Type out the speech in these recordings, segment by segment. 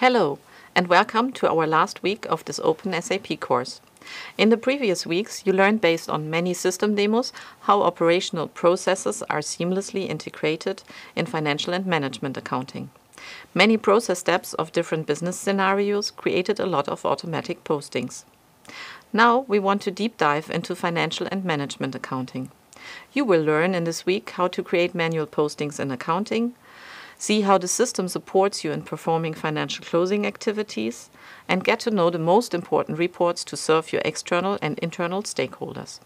Hello, and welcome to our last week of this openSAP course. In the previous weeks, you learned based on many system demos how operational processes are seamlessly integrated in financial and management accounting. Many process steps of different business scenarios created a lot of automatic postings. Now we want to deep dive into financial and management accounting. You will learn in this week how to create manual postings in accounting, see how the system supports you in performing financial closing activities, and get to know the most important reports to serve your external and internal stakeholders.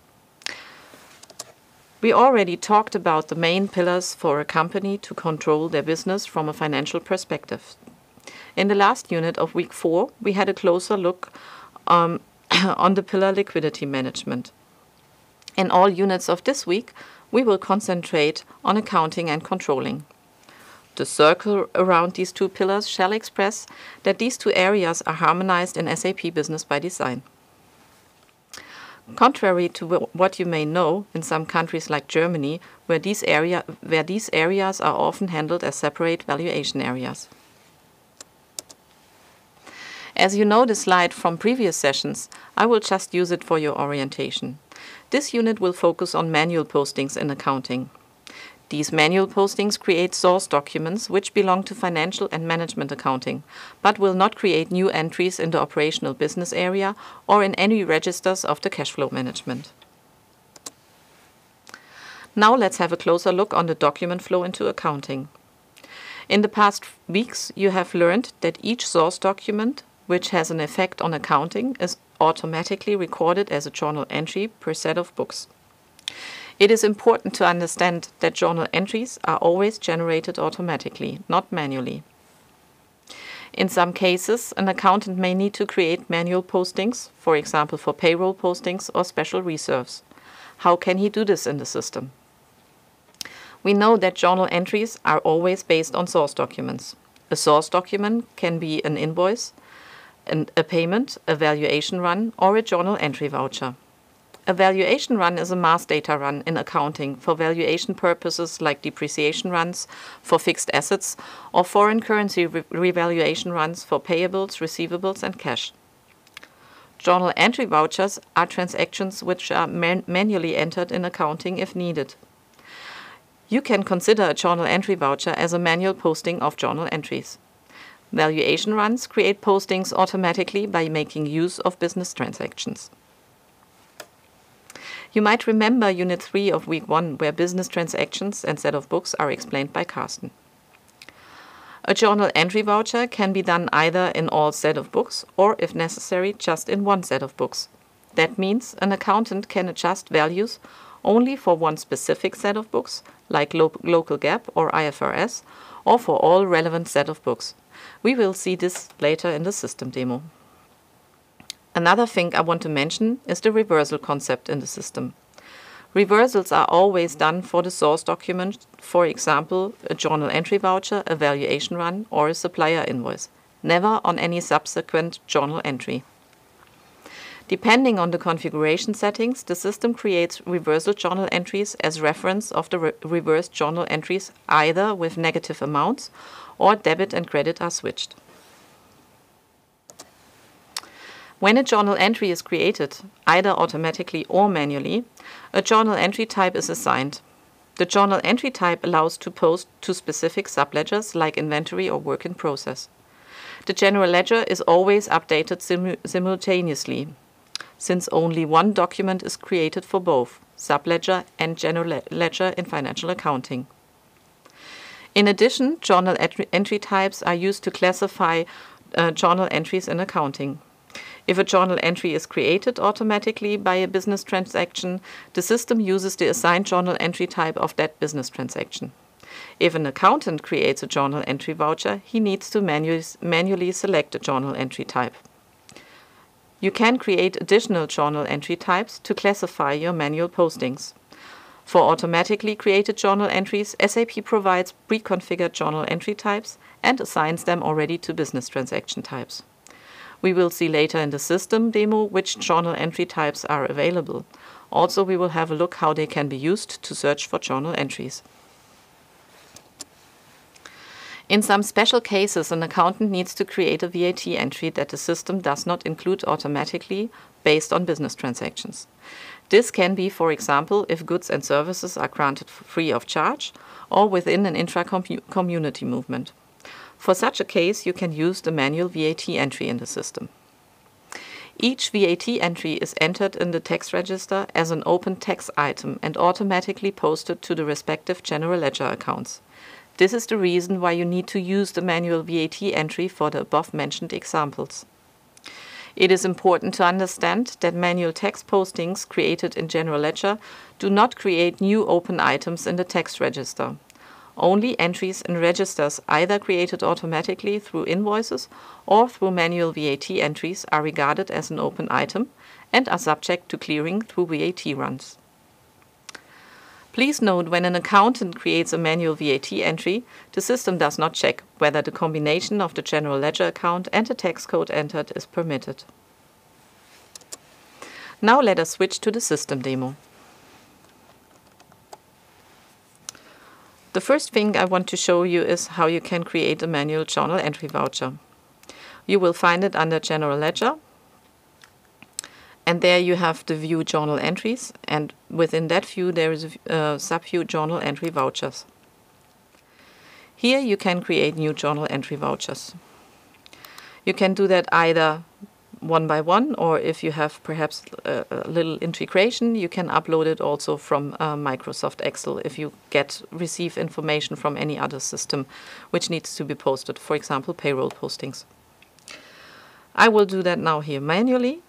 We already talked about the main pillars for a company to control their business from a financial perspective. In the last unit of week four, we had a closer look um, on the pillar liquidity management. In all units of this week, we will concentrate on accounting and controlling. The circle around these two pillars shall express that these two areas are harmonized in SAP Business ByDesign. Contrary to what you may know in some countries like Germany, where these, area, where these areas are often handled as separate valuation areas. As you know the slide from previous sessions, I will just use it for your orientation. This unit will focus on manual postings in accounting. These manual postings create source documents which belong to financial and management accounting, but will not create new entries in the operational business area or in any registers of the cash flow management. Now let's have a closer look on the document flow into accounting. In the past weeks, you have learned that each source document, which has an effect on accounting, is automatically recorded as a journal entry per set of books. It is important to understand that journal entries are always generated automatically, not manually. In some cases, an accountant may need to create manual postings, for example for payroll postings or special reserves. How can he do this in the system? We know that journal entries are always based on source documents. A source document can be an invoice, a payment, a valuation run, or a journal entry voucher. A valuation run is a mass data run in accounting for valuation purposes like depreciation runs for fixed assets or foreign currency re revaluation runs for payables, receivables, and cash. Journal entry vouchers are transactions which are man manually entered in accounting if needed. You can consider a journal entry voucher as a manual posting of journal entries. Valuation runs create postings automatically by making use of business transactions. You might remember Unit 3 of Week 1, where business transactions and set of books are explained by Carsten. A journal entry voucher can be done either in all set of books or, if necessary, just in one set of books. That means an accountant can adjust values only for one specific set of books, like lo local GAAP or IFRS, or for all relevant set of books. We will see this later in the system demo. Another thing I want to mention is the reversal concept in the system. Reversals are always done for the source document, for example, a journal entry voucher, a valuation run, or a supplier invoice, never on any subsequent journal entry. Depending on the configuration settings, the system creates reversal journal entries as reference of the re reversed journal entries either with negative amounts or debit and credit are switched. When a journal entry is created, either automatically or manually, a journal entry type is assigned. The journal entry type allows to post to specific subledgers like inventory or work in process. The general ledger is always updated simu simultaneously, since only one document is created for both subledger and general ledger in financial accounting. In addition, journal entry types are used to classify uh, journal entries in accounting. If a journal entry is created automatically by a business transaction, the system uses the assigned journal entry type of that business transaction. If an accountant creates a journal entry voucher, he needs to manually, manually select a journal entry type. You can create additional journal entry types to classify your manual postings. For automatically created journal entries, SAP provides pre-configured journal entry types and assigns them already to business transaction types. We will see later in the system demo which journal entry types are available. Also, we will have a look how they can be used to search for journal entries. In some special cases, an accountant needs to create a VAT entry that the system does not include automatically based on business transactions. This can be, for example, if goods and services are granted free of charge or within an intra-community movement. For such a case, you can use the manual VAT entry in the system. Each VAT entry is entered in the tax register as an open tax item and automatically posted to the respective general ledger accounts. This is the reason why you need to use the manual VAT entry for the above mentioned examples. It is important to understand that manual tax postings created in General Ledger do not create new open items in the tax register. Only entries in registers either created automatically through invoices or through manual VAT entries are regarded as an open item and are subject to clearing through VAT runs. Please note when an accountant creates a manual VAT entry, the system does not check whether the combination of the general ledger account and the tax code entered is permitted. Now let us switch to the system demo. The first thing I want to show you is how you can create a manual journal entry voucher. You will find it under General Ledger and there you have the view journal entries and within that view there is a uh, subview journal entry vouchers. Here you can create new journal entry vouchers. You can do that either one by one or if you have perhaps a, a little integration you can upload it also from uh, Microsoft Excel if you get receive information from any other system which needs to be posted for example payroll postings. I will do that now here manually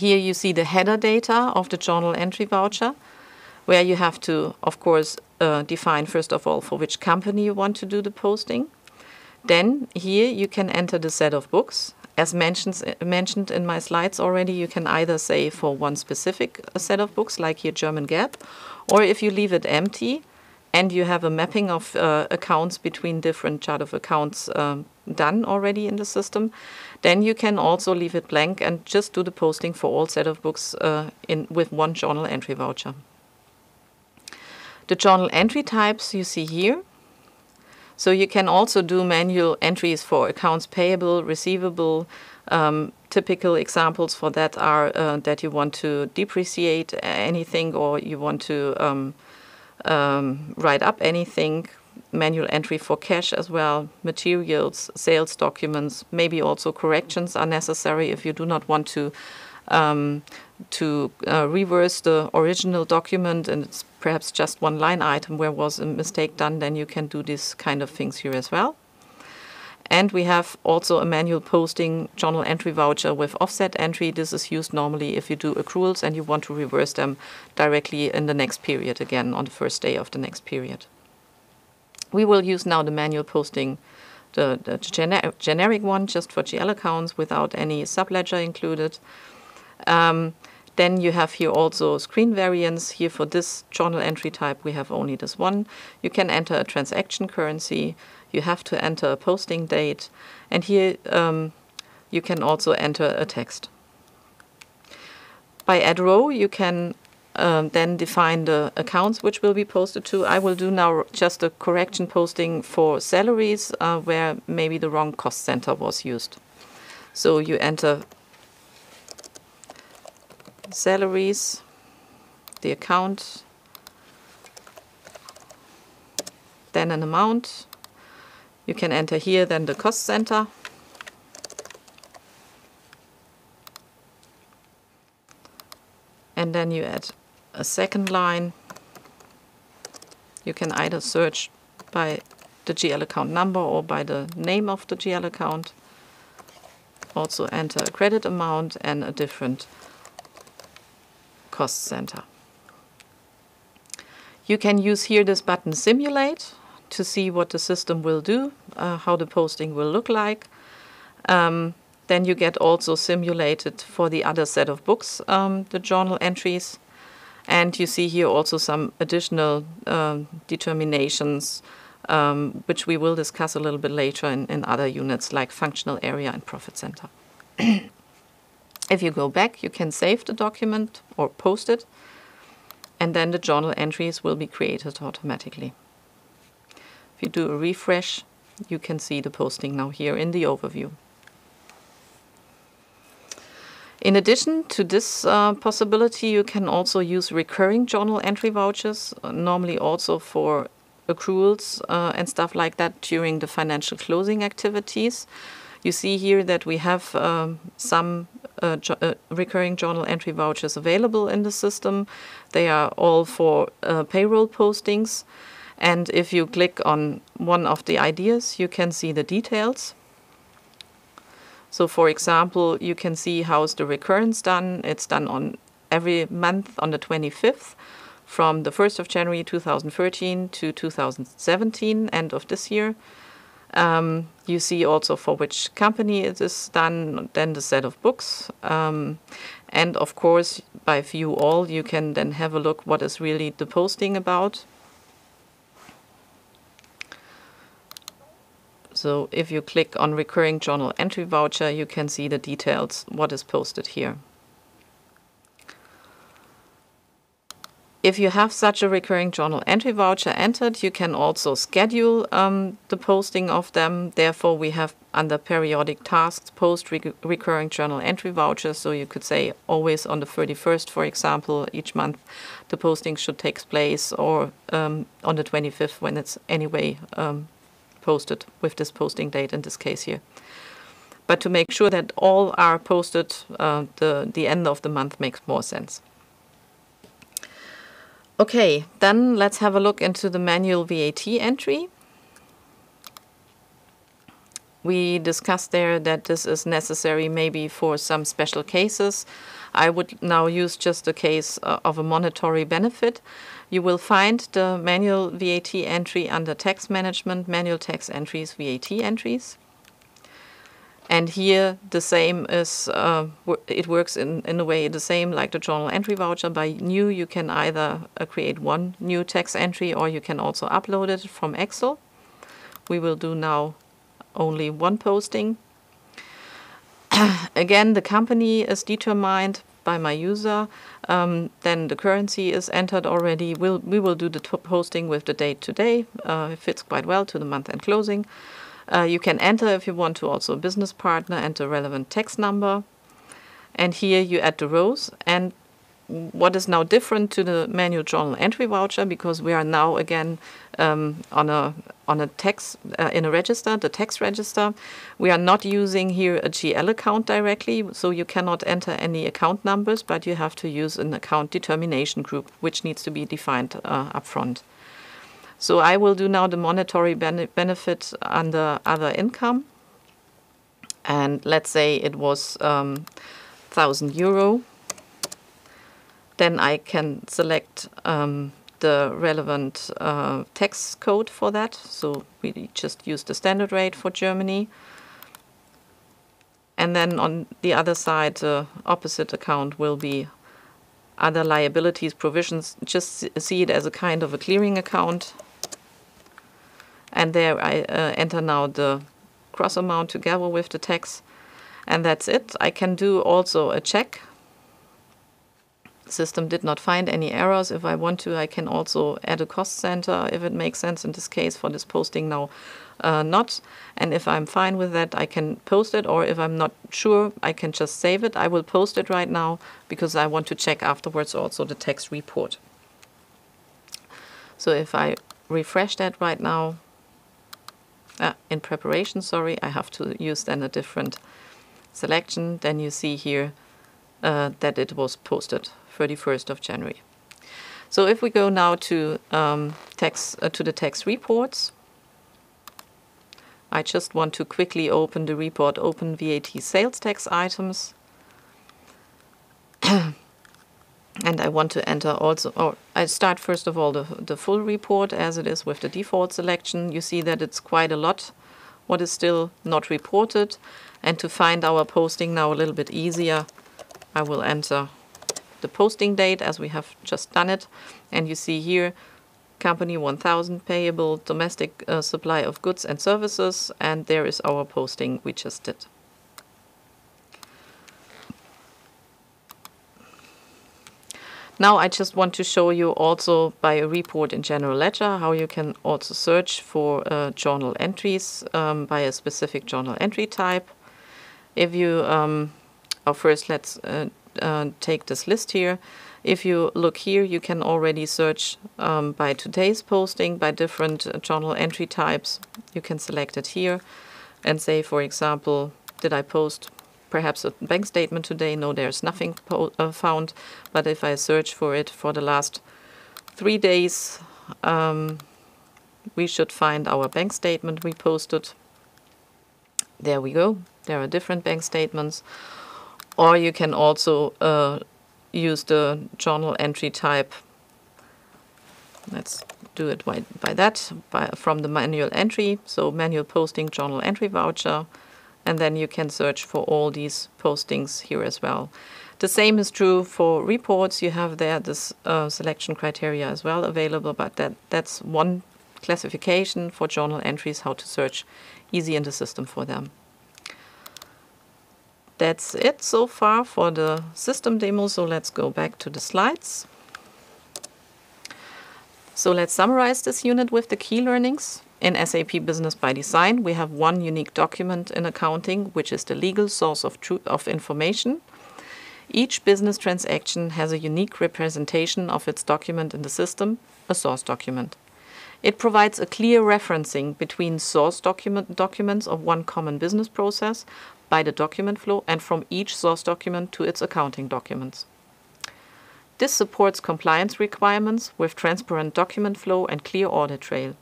here you see the header data of the journal entry voucher, where you have to, of course, uh, define first of all for which company you want to do the posting. Then here you can enter the set of books. As mentioned, mentioned in my slides already, you can either say for one specific uh, set of books, like your German GAAP, or if you leave it empty and you have a mapping of uh, accounts between different chart of accounts um, done already in the system, then you can also leave it blank and just do the posting for all set of books uh, in with one journal entry voucher. The journal entry types you see here. So you can also do manual entries for accounts payable, receivable. Um, typical examples for that are uh, that you want to depreciate anything or you want to um, um, write up anything manual entry for cash as well, materials, sales documents, maybe also corrections are necessary if you do not want to um, to uh, reverse the original document and it's perhaps just one line item where was a mistake done, then you can do these kind of things here as well. And we have also a manual posting journal entry voucher with offset entry. This is used normally if you do accruals and you want to reverse them directly in the next period again on the first day of the next period. We will use now the manual posting, the, the gener generic one just for GL accounts without any subledger included. Um, then you have here also screen variants. Here for this journal entry type, we have only this one. You can enter a transaction currency. You have to enter a posting date. And here um, you can also enter a text. By add row, you can um, then define the accounts which will be posted to. I will do now just a correction posting for salaries uh, where maybe the wrong cost center was used. So you enter salaries, the account, then an amount. You can enter here then the cost center. And then you add a second line. You can either search by the GL account number or by the name of the GL account. Also enter a credit amount and a different cost center. You can use here this button simulate to see what the system will do, uh, how the posting will look like. Um, then you get also simulated for the other set of books, um, the journal entries. And you see here also some additional um, determinations, um, which we will discuss a little bit later in, in other units like functional area and profit center. if you go back, you can save the document or post it, and then the journal entries will be created automatically. If you do a refresh, you can see the posting now here in the overview. In addition to this uh, possibility, you can also use recurring journal entry vouchers, uh, normally also for accruals uh, and stuff like that during the financial closing activities. You see here that we have um, some uh, uh, recurring journal entry vouchers available in the system. They are all for uh, payroll postings. And if you click on one of the ideas, you can see the details. So for example, you can see how's the recurrence done. It's done on every month on the 25th from the 1st of January 2013 to 2017, end of this year. Um, you see also for which company it is done, then the set of books. Um, and of course, by view all, you can then have a look what is really the posting about. So if you click on recurring journal entry voucher, you can see the details, what is posted here. If you have such a recurring journal entry voucher entered, you can also schedule um, the posting of them. Therefore, we have under periodic tasks post re recurring journal entry vouchers. So you could say always on the 31st, for example, each month the posting should take place, or um, on the 25th when it's anyway um, posted with this posting date in this case here. But to make sure that all are posted, uh, the, the end of the month makes more sense. Okay, then let's have a look into the manual VAT entry. We discussed there that this is necessary maybe for some special cases. I would now use just a case uh, of a monetary benefit. You will find the manual VAT entry under tax management, manual tax entries, VAT entries. And here the same is, uh, it works in, in a way the same like the journal entry voucher. By new, you can either uh, create one new text entry or you can also upload it from Excel. We will do now only one posting. Again, the company is determined by my user. Um, then the currency is entered already. We'll, we will do the posting with the date today. Uh, it fits quite well to the month end closing. Uh, you can enter if you want to also a business partner and the relevant tax number. And here you add the rows. And what is now different to the manual journal entry voucher because we are now again um, on a on a tax uh, in a register, the tax register. We are not using here a GL account directly, so you cannot enter any account numbers, but you have to use an account determination group, which needs to be defined uh, upfront. So I will do now the monetary bene benefit under other income. And let's say it was um, 1000 euro. Then I can select um, the relevant uh, tax code for that. So we just use the standard rate for Germany. And then on the other side, the opposite account will be other liabilities provisions. Just see it as a kind of a clearing account and there I uh, enter now the gross amount together with the tax and that's it. I can do also a check. System did not find any errors. If I want to, I can also add a cost center if it makes sense in this case for this posting now uh, not. And if I'm fine with that, I can post it or if I'm not sure, I can just save it. I will post it right now because I want to check afterwards also the tax report. So if I refresh that right now, uh, in preparation, sorry, I have to use then a different selection. Then you see here uh, that it was posted 31st of January. So if we go now to um, text uh, to the tax reports, I just want to quickly open the report, open VAT sales tax items. and I want to enter also, or I start first of all the, the full report as it is with the default selection. You see that it's quite a lot what is still not reported. And to find our posting now a little bit easier, I will enter the posting date as we have just done it. And you see here, company 1000 payable domestic uh, supply of goods and services. And there is our posting we just did. Now I just want to show you also by a report in General Ledger how you can also search for uh, journal entries um, by a specific journal entry type. If you, um, oh, first let's uh, uh, take this list here. If you look here, you can already search um, by today's posting by different uh, journal entry types. You can select it here and say, for example, did I post perhaps a bank statement today. No, there's nothing uh, found. But if I search for it for the last three days, um, we should find our bank statement we posted. There we go. There are different bank statements. Or you can also uh, use the journal entry type. Let's do it by, by that, by, from the manual entry. So manual posting journal entry voucher and then you can search for all these postings here as well. The same is true for reports. You have there this uh, selection criteria as well available, but that, that's one classification for journal entries, how to search easy in the system for them. That's it so far for the system demo, so let's go back to the slides. So let's summarize this unit with the key learnings. In SAP Business ByDesign, we have one unique document in accounting, which is the legal source of, truth of information. Each business transaction has a unique representation of its document in the system, a source document. It provides a clear referencing between source document documents of one common business process by the document flow and from each source document to its accounting documents. This supports compliance requirements with transparent document flow and clear audit trail.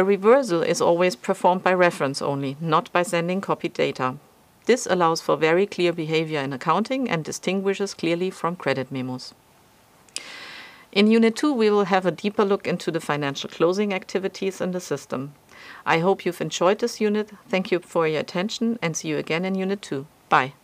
A reversal is always performed by reference only, not by sending copied data. This allows for very clear behavior in accounting and distinguishes clearly from credit memos. In Unit 2, we will have a deeper look into the financial closing activities in the system. I hope you've enjoyed this unit. Thank you for your attention and see you again in Unit 2. Bye.